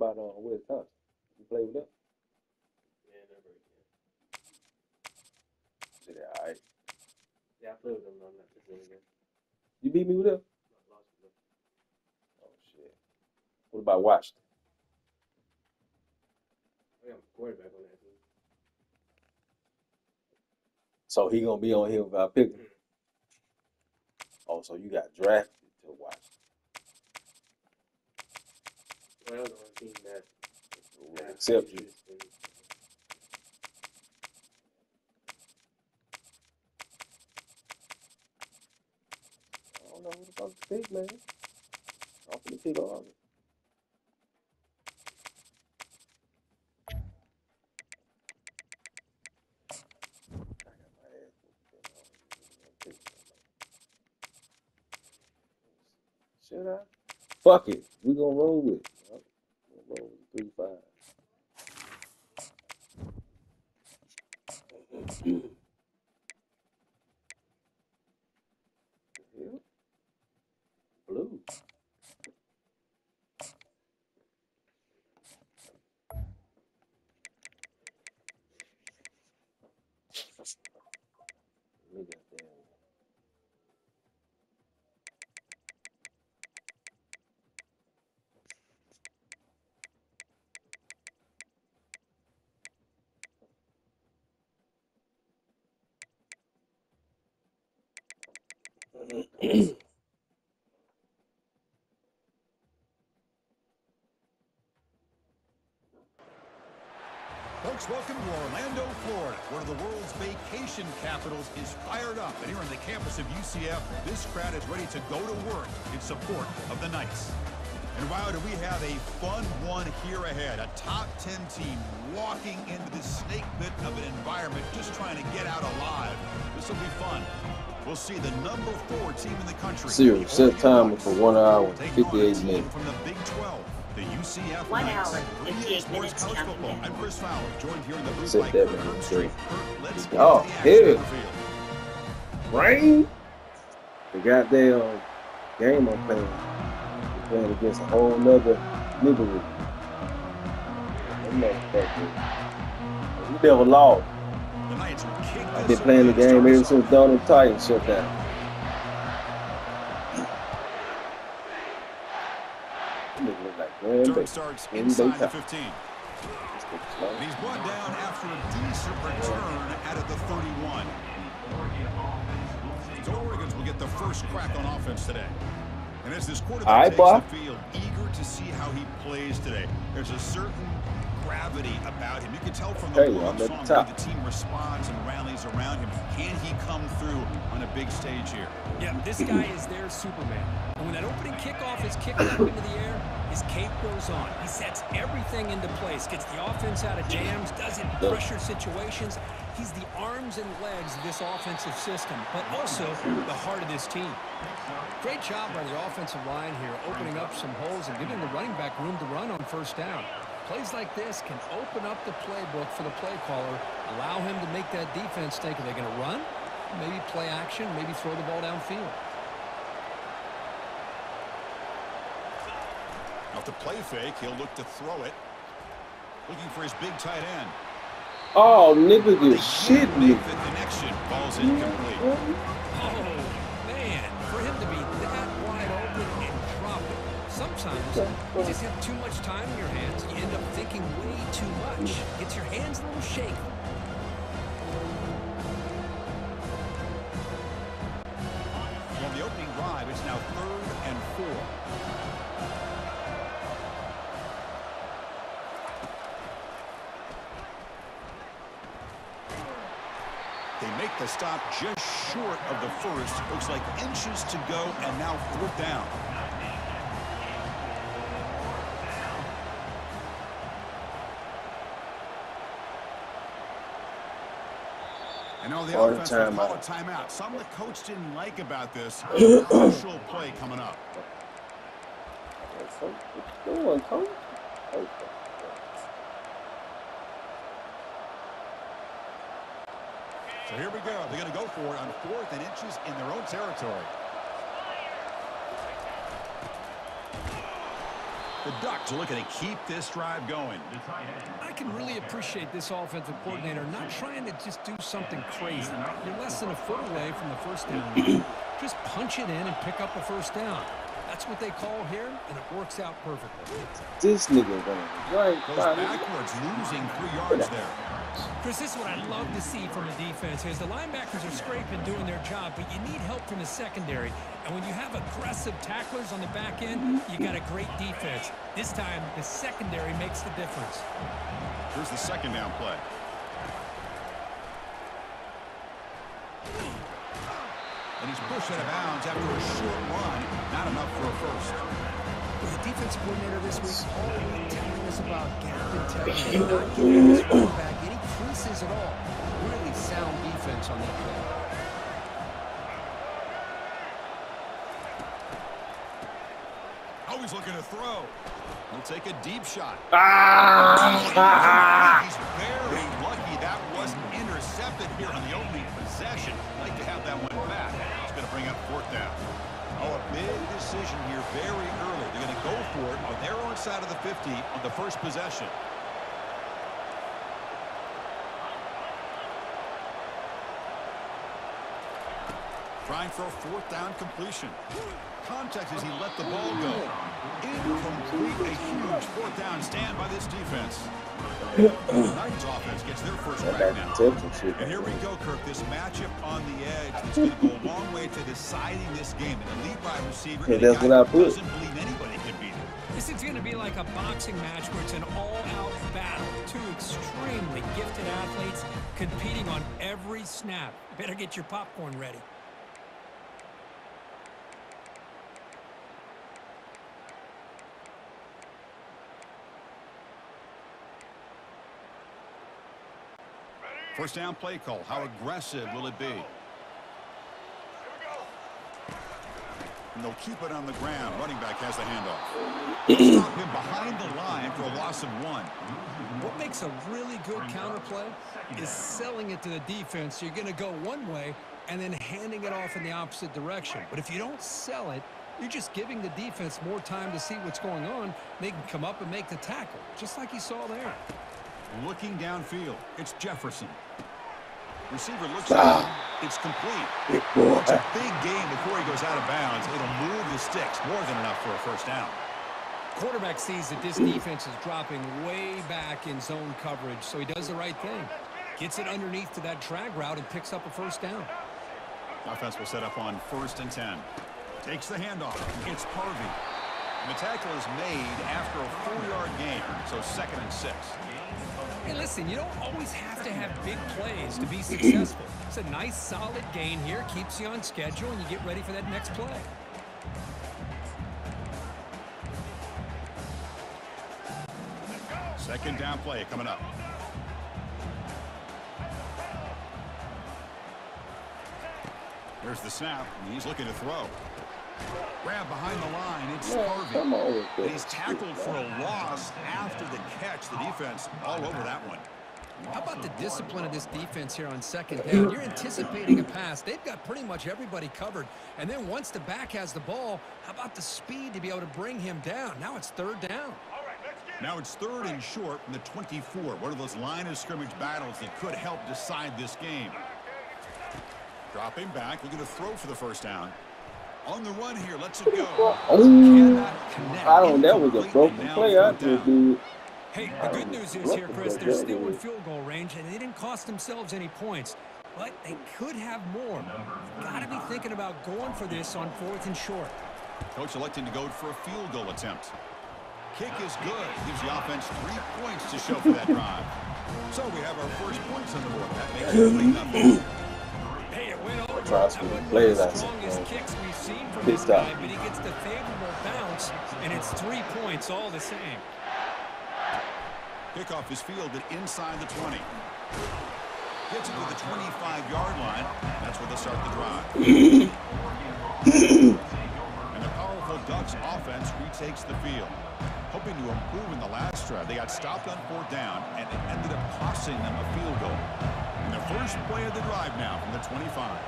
about uh, West Thompson? You play with them? Yeah, never again. Did all right? Yeah, I played with them. I'm not just doing again. You beat me with them? I lost with them. Oh shit. What about Washington? I got a quarterback on that team. So he gonna be on here without picking. Oh, so you got drafted to Washington. Well, the only team that accept you. I don't know who the fuck to pick, man. I'm finna pick all of it. I got my ass whooped, man. Should I? Fuck it. We gonna roll with it. Yup. We'll roll with three five. The hell? Blue. Let me goddamn- Folks, welcome to Orlando, Florida. One of the world's vacation capitals is fired up. And here on the campus of UCF, this crowd is ready to go to work in support of the Knights. And wow, do we have a fun one here ahead. A top 10 team walking into the snake pit of an environment just trying to get out alive. This will be fun. We'll see the number four team in the country. Zero. Set timer for one hour and take on a 58 minutes. From the Big 12, the UCF One Knights. hour and 58 Sports minutes College Football. I'm Chris Fowler, joined here in the booth Set by that Kirk man Herbstreit. let's get Oh, to the action hell. on the field. Rain. The goddamn game I'm playing. I'm playing against a whole nother nigga with Them motherfuckers. We never lost. The Knights will kick I've been playing the game start ever since off. Donald Titan shut down. Them niggas look like Green Bay. Turn starts inside the 15. This nigga's slow. And he's brought down after a decent return out of the 31. So Oregon's will get the first crack on offense today. And as this quarterback right, takes boy. the field, eager to see how he plays today. There's a certain gravity about him. You can tell from the Hey, warm I'm at the song the way the team responds and rallies around him. Can he come through on a big stage here? Yeah, this guy is their Superman. And when that opening kickoff is kicked up into the air, his cape goes on. He sets everything into place, gets the offense out of jams, does it pressure situations. He's the arms and legs of this offensive system, but also the heart of this team. Great job by the offensive line here, opening up some holes and giving the running back room to run on first down. Plays like this can open up the playbook for the play caller, allow him to make that defense think, are they going to run? Maybe play action, maybe throw the ball downfield. Off the play fake, he'll look to throw it. Looking for his big tight end. Oh, nigga, They you shit make me. the connection. Ball's incomplete. Oh, Sometimes you just have too much time in your hands. You end up thinking way too much. Gets your hands a little shaky. On the opening drive, it's now third and four. They make the stop just short of the first. Looks like inches to go, and now fourth down. And now the Or the offense will call a timeout. Something the coach didn't like about this. Crucial play coming up. So, what you doing, coach? Okay. So here we go. They're going to go for it on fourth and inches in their own territory. The Ducks are looking to keep this drive going. I can really appreciate this offensive coordinator not trying to just do something crazy. You're less than a foot away from the first down. just punch it in and pick up a first down. That's what they call here, and it works out perfectly. This nigga running right Goes backwards, losing three yards there. Chris, this is what I love to see from a defense is the linebackers are scraping doing their job, but you need help from the secondary. And when you have aggressive tacklers on the back end, you got a great defense. This time, the secondary makes the difference. Here's the second down play. And he's pushed out of bounds after a short run. Not enough for a first. Well, the defense coordinator this week all week telling us about gap integrity, not giving his quarterback any creases at all. Really sound defense on that play. Always looking to throw. He'll take a deep shot. Ah! He's very lucky that wasn't intercepted here on the opening possession. Like to have that one back. It's going to bring up fourth down. Oh, a big decision here very early. They're going to go for it on their own side of the 50 on the first possession. Trying for a fourth down completion. Contact as he let the ball go. Incomplete, a huge fourth down stand by this defense. Knights offense gets their first That crack back now. protection shit. And here we go, Kirk. This matchup on the edge that's going to go a long way to deciding this game. An elite wide receiver. Hey, and a that's guy what I who put. doesn't believe anybody can beat him. This is going to be like a boxing match where it's an all-out battle. Two extremely gifted athletes competing on every snap. Better get your popcorn ready. First down play call. How aggressive will it be? And they'll keep it on the ground. Running back has the handoff. Stop him behind the line for a loss of one. What makes a really good counter play is selling it to the defense. You're going to go one way and then handing it off in the opposite direction. But if you don't sell it, you're just giving the defense more time to see what's going on. They can come up and make the tackle, just like you saw there. Looking downfield. It's Jefferson. Receiver looks Ah. It's complete. Big boy. It's a big game before he goes out of bounds. It'll move the sticks more than enough for a first down. Quarterback sees that this defense is dropping way back in zone coverage, so he does the right thing. Gets it underneath to that drag route and picks up a first down. Offense will set up on first and 10. Takes the handoff. It's Parvey. And the tackle is made after a four-yard gain, so second and six. Hey, listen, you don't always have to have big plays to be successful. It's a nice, solid gain here, keeps you on schedule, and you get ready for that next play. Second down play coming up. There's the snap, and he's looking to throw. Grab behind the line, it's Man, Harvey. come on with And that he's tackled for a loss after the catch. The defense all over that one. How about the discipline of this defense here on second down? You're anticipating a pass. They've got pretty much everybody covered. And then once the back has the ball, how about the speed to be able to bring him down? Now it's third down. Now it's third and short from the 24. One of those line of scrimmage battles that could help decide this game. Dropping back, We looking to throw for the first down. On the run here, lets it go. Oh, I don't. That was a broken play I just did. Hey, the good news is here, Chris, they're still in field goal range, and they didn't cost themselves any points. But they could have more. Got to be thinking about going for this on fourth and short. Coach electing to go for a field goal attempt. Kick is good. Gives the offense three points to show for that drive. So we have our first points on the board. That makes it 3 nothing. Hey, it went over. Try That some wasn't plays one I of the said, strongest we've seen from Good this stuff. guy, but he gets the favorable bounce, and it's three points all the same. Kickoff is fielded inside the 20. Gets it to the 25-yard line. That's where they'll start the drive. and the powerful Ducks offense retakes the field. Hoping to improve in the last drive. They got stopped on fourth down, and it ended up costing them a field goal. And the first play of the drive now from the 25.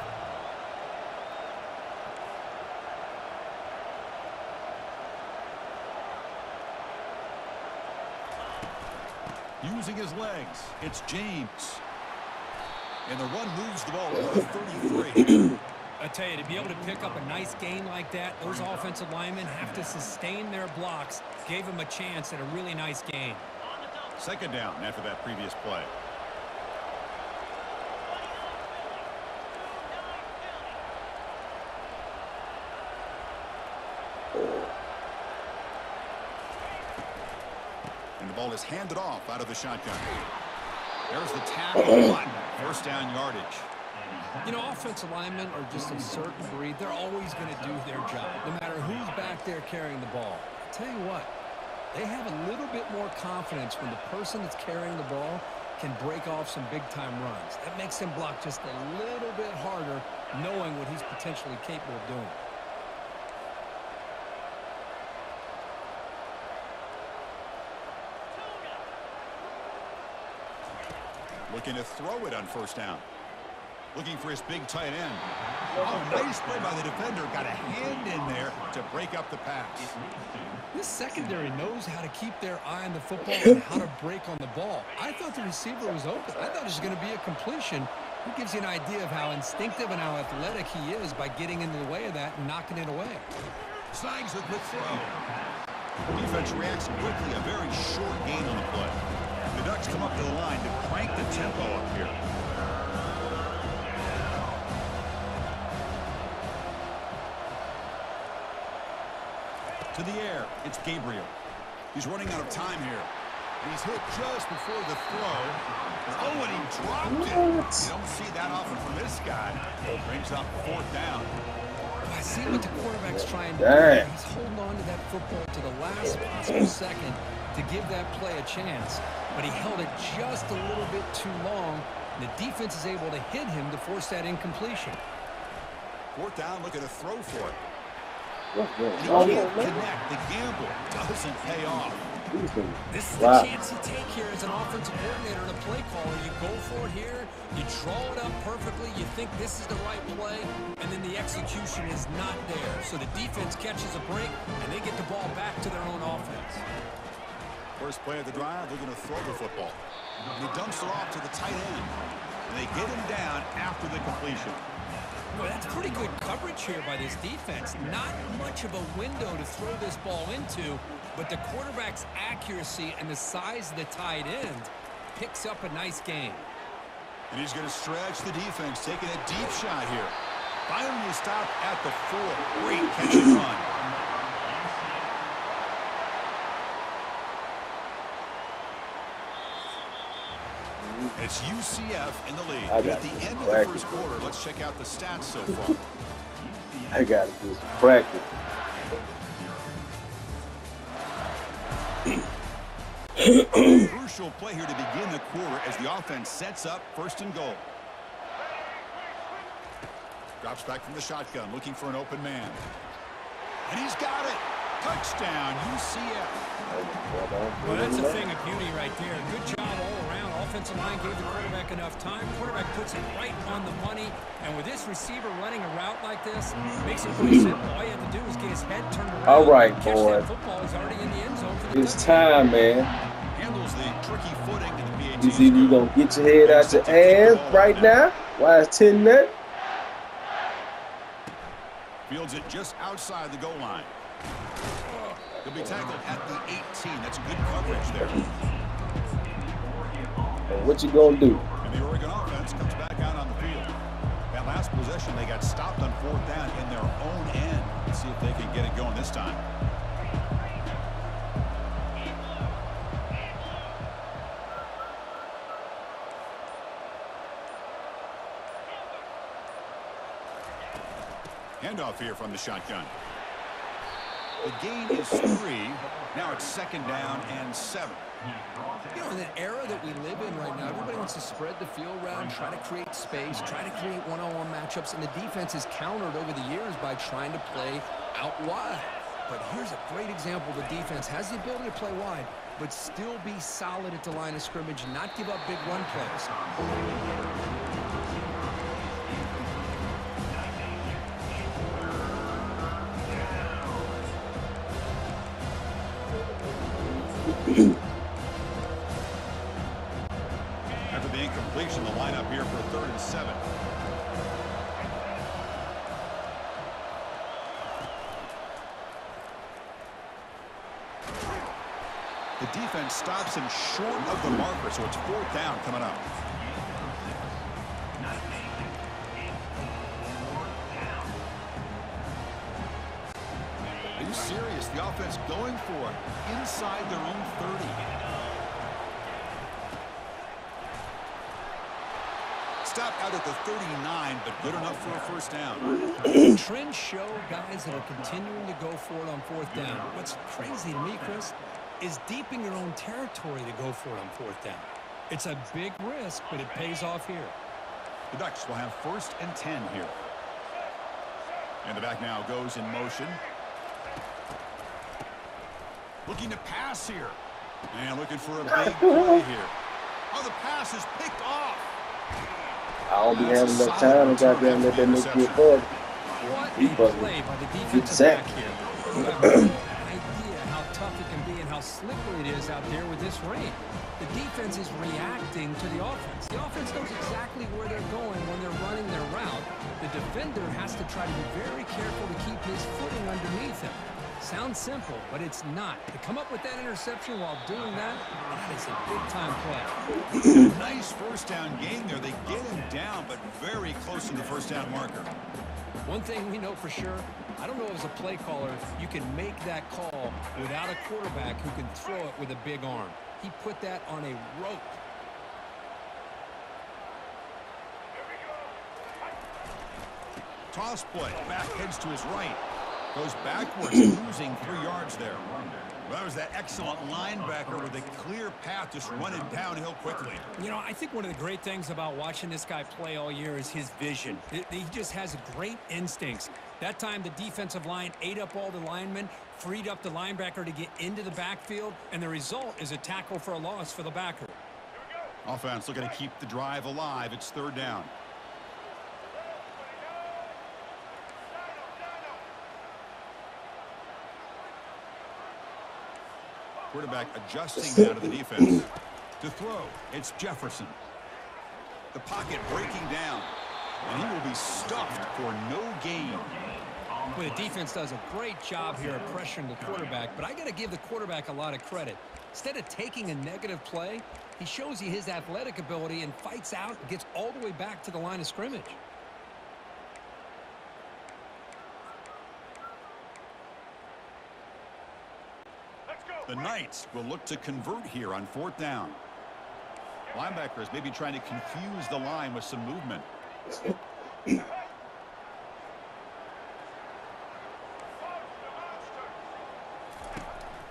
Using his legs, it's James. And the run moves the ball over 33. I tell you, to be able to pick up a nice gain like that, those offensive linemen have to sustain their blocks. Gave him a chance at a really nice gain. Second down after that previous play. Ball is handed off out of the shotgun. There's the tackle. First down yardage. You know, offensive linemen are just a certain breed. They're always going to do their job, no matter who's back there carrying the ball. I tell you what, they have a little bit more confidence when the person that's carrying the ball can break off some big-time runs. That makes them block just a little bit harder, knowing what he's potentially capable of doing. Looking to throw it on first down. Looking for his big tight end. Oh, nice play by the defender. Got a hand in there to break up the pass. This secondary knows how to keep their eye on the football and how to break on the ball. I thought the receiver was open. I thought it was going to be a completion. It gives you an idea of how instinctive and how athletic he is by getting into the way of that and knocking it away. Signs with the throw. Defense reacts quickly. A very short gain on the play. The Ducks come up to the line to crank the tempo up here. To the air, it's Gabriel. He's running out of time here. He's hit just before the throw. Oh, and he dropped it. You don't see that often from this guy. Brings up fourth down. I see what the quarterback's trying to do. He's holding on to that football to the last possible second to give that play a chance. But he held it just a little bit too long. And the defense is able to hit him to force that incompletion. Fourth down, looking to throw for it. What's He on, can't man? connect. The gamble doesn't pay off. This is Wow. the chance you take here as an offensive coordinator and a play caller. You go for it here, you draw it up perfectly, you think this is the right play, and then the execution is not there. So the defense catches a break, and they get the ball back to their own offense. First play of the drive, they're going to throw the football. And he dumps it off to the tight end. And they get him down after the completion. Boy, that's pretty good coverage here by this defense. Not much of a window to throw this ball into, but the quarterback's accuracy and the size of the tight end picks up a nice game. And he's going to stretch the defense, taking a deep shot here. Finally stopped at the four. Great catch and run. It's UCF in the lead. I got at the this end of the first quarter, let's check out the stats so far. I got to do some practice. Crucial play here to begin the quarter as the offense sets up first and goal. Drops back from the shotgun, looking for an open man. And he's got it. Touchdown, UCF. Well, that's a thing of beauty right there. Good job all around. Offensive line gave the quarterback enough time. Quarterback puts it right on the money. And with this receiver running a route like this, makes it pretty simple. All you have to do is get his head turned around. All right, catch boy. That football is already in the end zone for the It's time, man. Handles the tricky footing in the PAT. You see, you gonna get your head out your ass right now? Why is 10 net? Fields it just outside the goal line. He'll be tackled at the 18. That's good coverage there. What you gonna do? And the Oregon offense comes back out on the field. That last possession, they got stopped on fourth down in their own end. Let's see if they can get it going this time. Handoff here from the shotgun. The gain is three. Now it's second down and seven. You know, in the era that we live in right now, everybody wants to spread the field around, try to create space, try to create one-on-one matchups, and the defense is countered over the years by trying to play out wide. But here's a great example. The defense has the ability to play wide, but still be solid at the line of scrimmage not give up big run plays. Defense stops him short of the marker, so it's fourth down coming up. Are you serious? The offense going for it inside their own 30. Stopped out at the 39, but good enough for a first down. Trends show guys that are continuing to go for it on fourth down. What's crazy to me, Chris, is deep in your own territory to go for it on fourth down. It's a big risk, but it pays off here. The Ducks will have first and 10 here. And the back now goes in motion. Looking to pass here. And looking for a big play here. Oh, the pass is picked off. I'll be having enough time to goddamn let that nigga get forward. What He a play by the Good defensive sack. back here. slippery it is out there with this rain. The defense is reacting to the offense. The offense knows exactly where they're going when they're running their route. The defender has to try to be very careful to keep his footing underneath him. Sounds simple, but it's not. To come up with that interception while doing that, that is a big-time play. Nice first down gain there. They get him down, but very close to the first down marker. One thing we know for sure, I don't know as a play caller, you can make that call without a quarterback who can throw it with a big arm. He put that on a rope. Toss play. Back heads to his right. Goes backwards, losing three yards there. Well, that was that excellent linebacker with a clear path just running downhill quickly. You know, I think one of the great things about watching this guy play all year is his vision. He just has great instincts. That time, the defensive line ate up all the linemen, freed up the linebacker to get into the backfield, and the result is a tackle for a loss for the backer. Offense looking to keep the drive alive. It's third down. Quarterback adjusting now to the defense. To throw, it's Jefferson. The pocket breaking down. And he will be stuffed for no gain. Well, the defense does a great job here of pressuring the quarterback, but I got to give the quarterback a lot of credit. Instead of taking a negative play, he shows you his athletic ability and fights out and gets all the way back to the line of scrimmage. The Knights will look to convert here on fourth down. Linebackers maybe trying to confuse the line with some movement.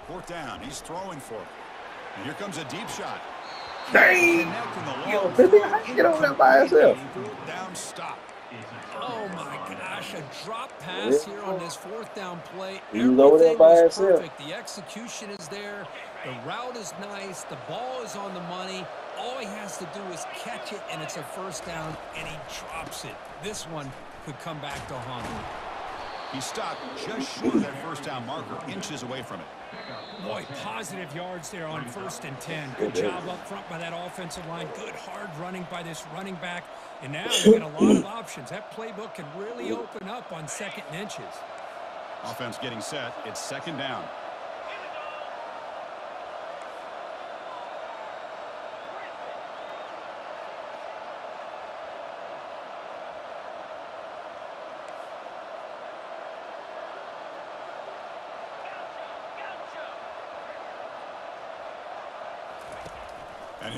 Fourth down. He's throwing for it. And here comes a deep shot. Dang! Connecting the Yo, baby, how you get over there by yourself? Down stop. Oh my gosh, a drop pass here on this fourth down play. He was over there Everything by was perfect. The execution is there. The route is nice. The ball is on the money. All he has to do is catch it, and it's a first down, and he drops it. This one could come back to haunt him. He stopped just short of that first down marker, inches away from it. Boy, positive yards there on first and 10. Good job up front by that offensive line. Good hard running by this running back. And now you get a lot of options. That playbook can really open up on second and inches. Offense getting set. It's second down.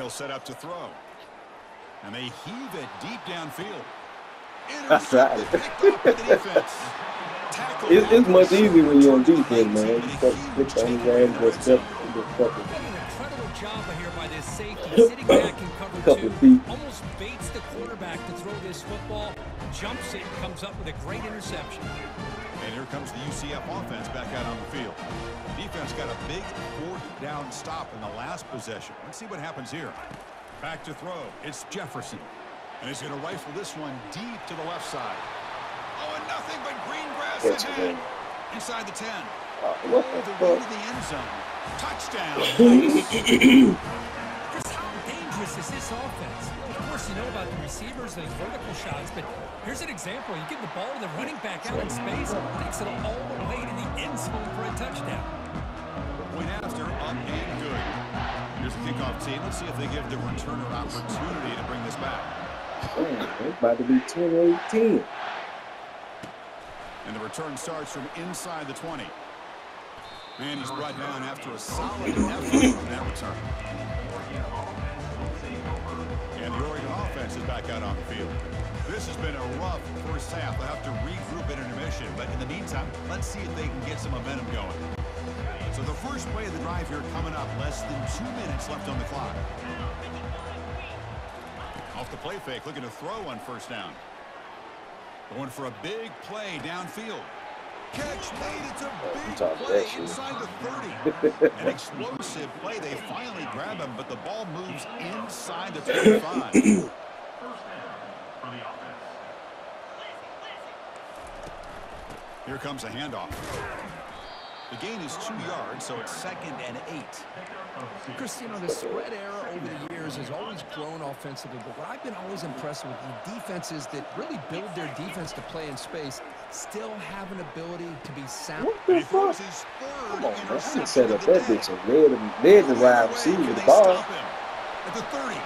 He'll set up to throw. And they heave it deep downfield. That's right. Intercepted, picked off by the defense. Tackled It's, it's much easier when you're on defense, man. You and they stick heave on to the step, end and fucking. An incredible job by this safety, sitting back in cover Couple feet. almost baits the quarterback to throw this football, jumps it, comes up with a great interception. And here comes the UCF offense back out on the field. Defense got a big fourth down stop in the last possession. Let's see what happens here. Back to throw. It's Jefferson. And he's going to rifle this one deep to the left side. Oh, and nothing but green grass That's ahead. good. Inside the 10. Uh, what the the way to the end zone. Touchdown. Chris, dangerous is this offense? Of course, you know about the receivers, those vertical shots, but here's an example. You give the ball to the running back out in space, takes it all the way to the end zone for a touchdown. Point after, up and good. Here's the kickoff team. Let's see if they give the returner opportunity to bring this back. Man, it's about to be 28-10. And the return starts from inside the 20. And he's brought down after a solid effort on that return. First half. They'll have to regroup at intermission. But in the meantime, let's see if they can get some momentum going. So the first play of the drive here coming up. Less than two minutes left on the clock. Off the play fake, looking to throw on first down. Going for a big play downfield. Catch made. It's a big play inside the 30. An explosive play. They finally grab him, but the ball moves inside the 25. Here comes a handoff. The gain is two yards, so it's second and eight. You the spread era over the years has always grown offensively, but what I've been always impressed with the defenses that really build their defense to play in space still have an ability to be sound. What the fuck? Come on, man. I interception done set up that bitch and led him, led the wide receiver can the ball. At the 30,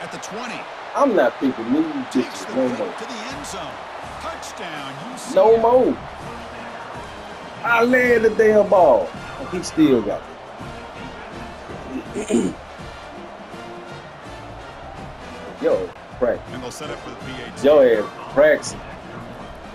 at the 20, I'm not picking new takes bitches no more. to the end zone. Touchdown, No more. I led the damn ball. And he still got it. Yo, practice. And they'll set up for the PAT. Yo, ass practicing.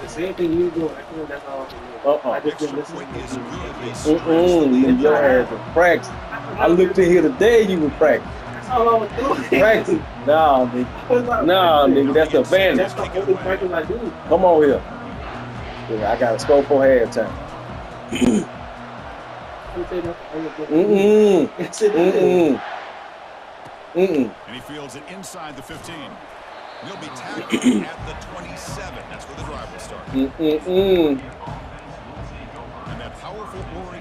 The same thing you doing. I think that's all. Uh-uh. I just been Extra listening point to you. good. They stretch the Mm-mm. lead Nigga, Your ass was practicing. I looked in here today, you were practicing. That's all I was doing. Practicing. Nah, nigga. Nah, nigga, that's the advantage. That's the only practice I do. Come on here. Yeah, I got a scope for halftime. I'm saying that's the only thing. Mm-mm. Mm-mm. Mm-mm. And he fields it inside the 15. And he'll be tackled at the 27. That's where the drive will start. Mm-mm-mm. And that powerful Oregon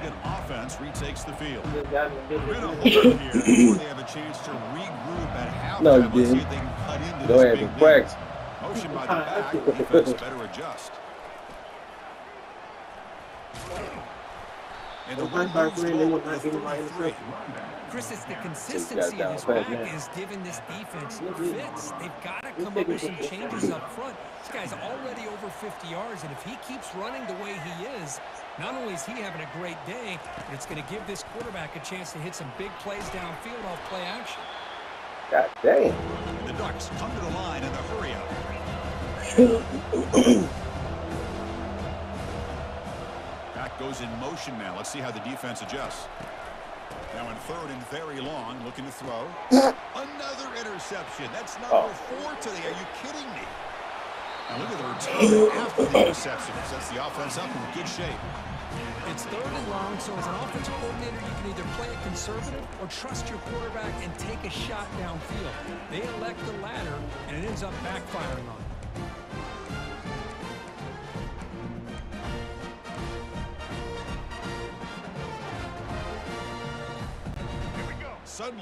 offense retakes the field. Just got me a We're going bit- to hold it here before they have a chance to regroup at halftime. No, you didn't. they can cut into Go ahead and lead. practice. Motion by the back. Defense better adjust. And the Well, one Hunter moves Green, they goal would not to give him my 33. Chris, it's the consistency down of his fast, back man. is giving this defense Yeah, yeah. fits. They've got to come up with some some- changes up front. This guy's already over 50 yards, and if he keeps running the way he is, not only is he having a great day, but it's going to give this quarterback a chance to hit some big plays downfield off play action. God damn. And the Ducks come to the line in the hurry up. goes in motion now. Let's see how the defense adjusts. Now in third and very long, looking to throw. Another interception. That's number Oh. four today. Are you kidding me? Now look at the return after the interception. Sets the offense up in good shape. It's third and long, so as an offensive coordinator, you can either play it conservative or trust your quarterback and take a shot downfield. They elect the latter, and it ends up backfiring on them.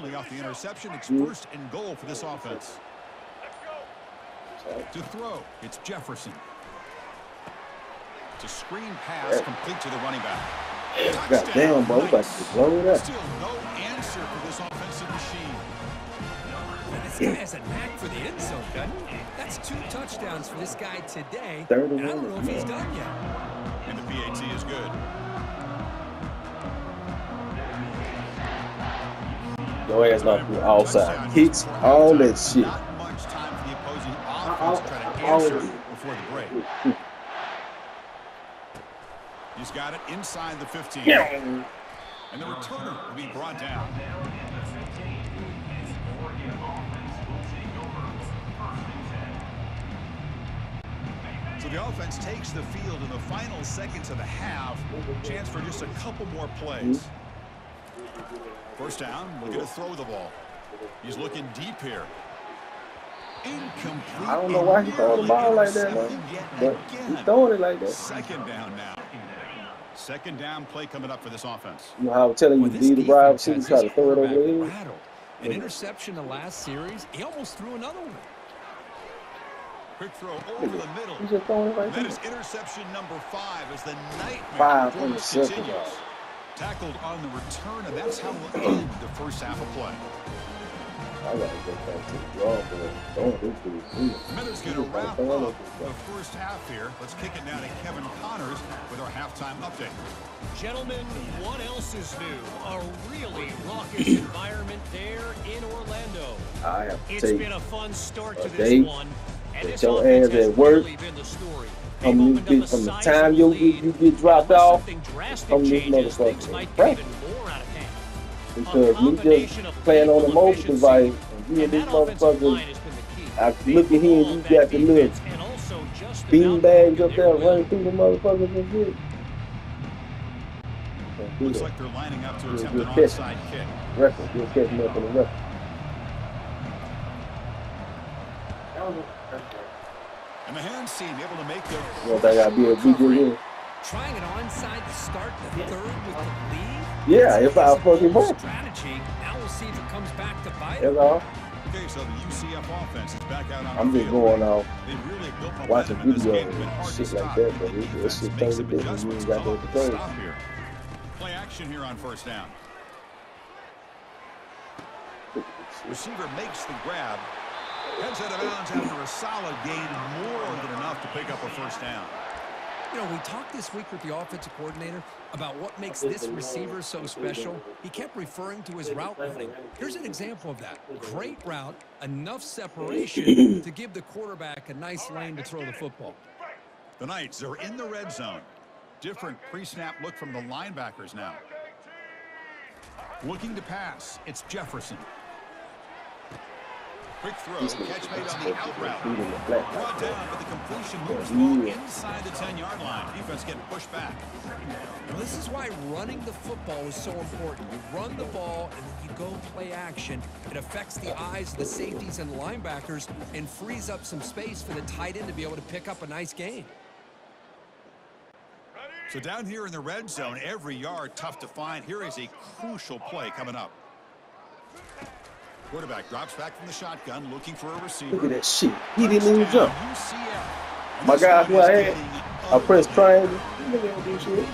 Suddenly off the interception, it's first and goal for this offense. To throw, it's Jefferson. To screen pass complete to the running back. God damn, bro. We about to blow it up. Still no answer for this offensive machine. This guy has a knack for the end zone, doesn't he? That's two touchdowns for this guy today. Third and and I don't know if he's done yet. And the PAT is good. Your ass not through outside. Kicks, all that shit. Not much time for the opposing I'll- offense to try to I'll- answer before the break. He's got it inside the 15. And the returner will be brought down. So the offense takes the field in the final seconds of the half. Chance for just a couple more plays. First down, we're going to throw the ball. He's looking deep here. Incomplete. I don't know why he throwing the ball like that, man. But he's throwing it like that. Second down now. Second down play coming up for this offense. You know how I was telling you, lead the drive, defense see, has try to throw it over the head. An interception the last series. He almost threw another one. Quick throw over the middle. He's just throwing it like That is interception number five as the nightmare Five interceptions. Continues. Tackled on the return, and that's how we'll end the first half of play. I gotta go back to the drawing board. Don't do this. Smithers going to wrap up the first half here. Let's kick it now to Kevin Connors with our halftime update. Gentlemen, what else is new? A really raucous environment there in Orlando. I have to It's take been a fun start a to day this one. And that this offense has really been the story. Come They've you get from the time you get, you get dropped off, something drastic come this changes, things motherfucker might get practice. even more out of hand. because me just playing on the physical mobile device and you and And this motherfucker line has been the key. I look at him, called you that got the look. defense and also just bean bags up there running through the motherfuckers and shit. Looks like they're lining up to Good- attempt good an catch. onside kick. Record, you'll catch me up in the record. That was a first down. And the hands team able to make the You know, they gotta be a big recovery. in. Trying an onside to start the third with the lead. Yeah, It's if I a fucking bold work. strategy. Now we'll see if it comes back to bite. That's all. Okay, so the UCF offense is back out on I'm the just going off They really built watching momentum in video game. It's been and shit like that, but The it- defense it's shit makes totally some. You adjustments. ain't got Come no up with a control. stop here. Play action here on first down. Receiver makes the grab. Heads out of bounds after a solid gain, more than enough to pick up a first down. You know, we talked this week with the offensive coordinator about what makes this receiver so special. He kept referring to his route running. Here's an example of that. Great route, enough separation to give the quarterback a nice lane to throw the football. The Knights are in the red zone. Different pre-snap look from the linebackers now. Looking to pass, it's Jefferson. Quick throw, He's catch made on the out route. beating the black Brought down, but the completion moves the Yeah. ball inside the 10-yard line. Defense getting pushed back. Well, this is why running the football is so important. You run the ball and then you go play action. It affects the eyes of the safeties and linebackers and frees up some space for the tight end to be able to pick up a nice gain. So down here in the red zone, every yard tough to find. Here is a crucial play coming up. Quarterback drops back from the shotgun, looking for a receiver. Look at that shit. He didn't even jump. My guy who I had, I pressed triangle. He didn't do shit.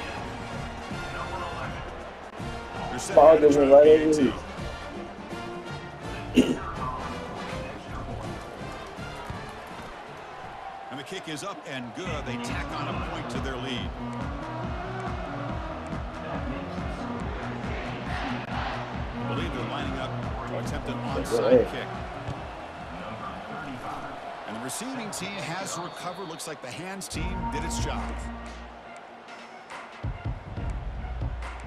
Ball just went try right over his. And the kick is up and good. They tack on a point to their lead. I believe they're lining up to attempt an onside kick. And the receiving team has to recover. Looks like the hands team did its job.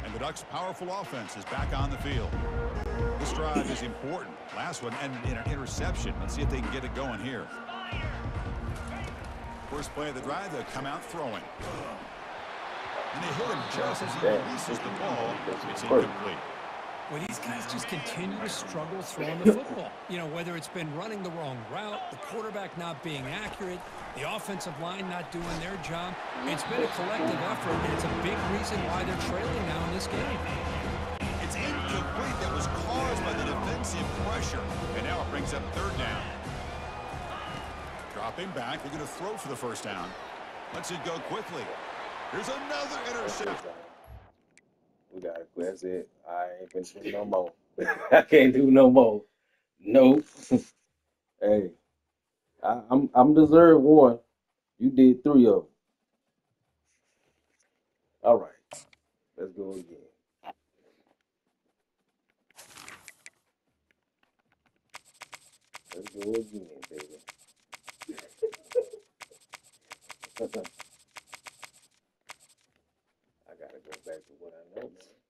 And the Ducks' powerful offense is back on the field. This drive is important. Last one ended in an interception. Let's see if they can get it going here. First play of the drive, they'll come out throwing. And they hit him just as he releases the ball. It's incomplete. Well, these guys just continue to struggle throwing the football. You know, whether it's been running the wrong route, the quarterback not being accurate, the offensive line not doing their job. It's been a collective effort, and it's a big reason why they're trailing now in this game. It's incomplete. That was caused by the defensive pressure. And now it brings up third down. Dropping back. They're going to throw for the first down. Let's it go quickly. Here's another interception. We gotta quit. That's it. I ain't gonna do no more. I can't do no more. Nope. hey, I, I'm I'm deserved one. You did three of them. All right, let's go again. Let's go again, baby. I gotta go back to what I know, man.